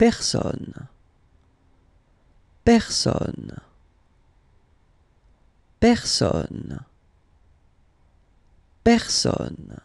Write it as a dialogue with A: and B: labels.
A: personne, personne, personne, personne.